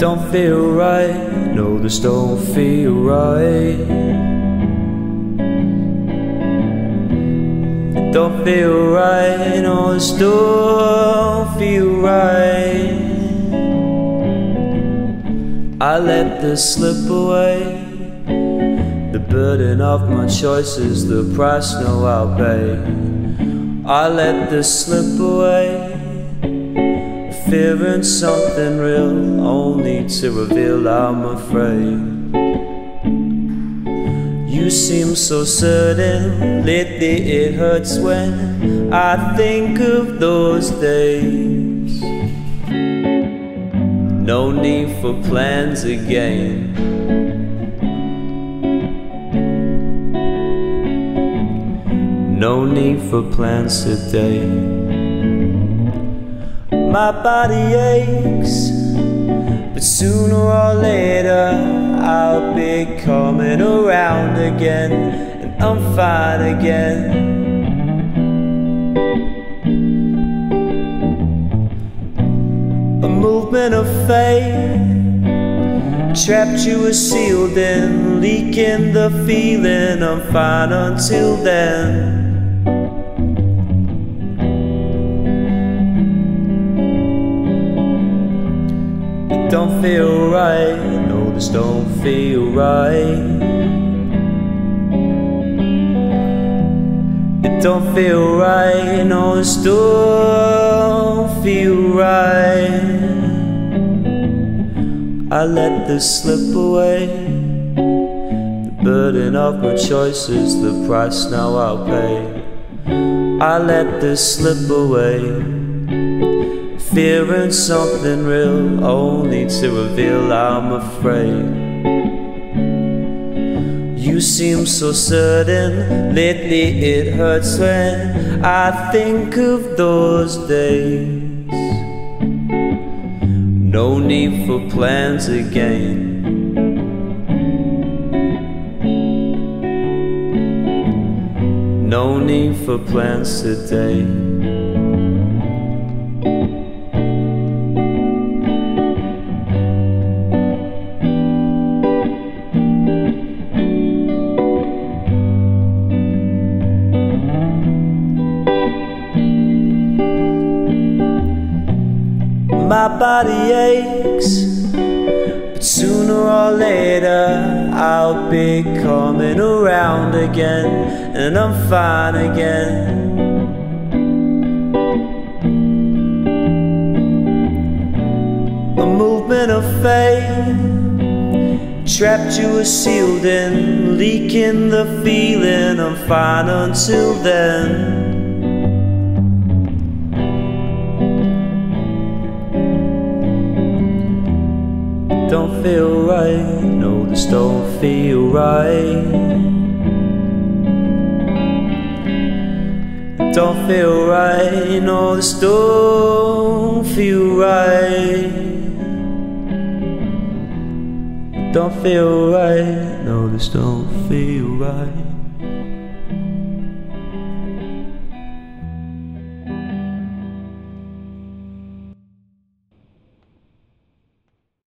don't feel right. No, this don't feel right. Don't feel right. No, this don't feel right. I let this slip away. The burden of my choices, the price no I'll pay. I let this slip away. Fearing something real, only to reveal I'm afraid. You seem so certain, lately it hurts when I think of those days. No need for plans again. No need for plans today. My body aches, but sooner or later I'll be coming around again, and I'm fine again. A movement of fate trapped you were sealed in, leaking the feeling. I'm fine until then. Don't feel right. No, this don't feel right. It don't feel right. No, this don't feel right. I let this slip away. The burden of my choices, the price now I'll pay. I let this slip away. Fearing something real, only to reveal I'm afraid. You seem so certain, lately it hurts when I think of those days. No need for plans again. No need for plans today. My body aches, but sooner or later I'll be coming around again, and I'm fine again. A movement of fate trapped you were sealed in, leaking the feeling. I'm fine until then. Don't feel right. No, this don't feel right. Don't feel right. No, this don't feel right. Don't feel right. No, this don't feel right.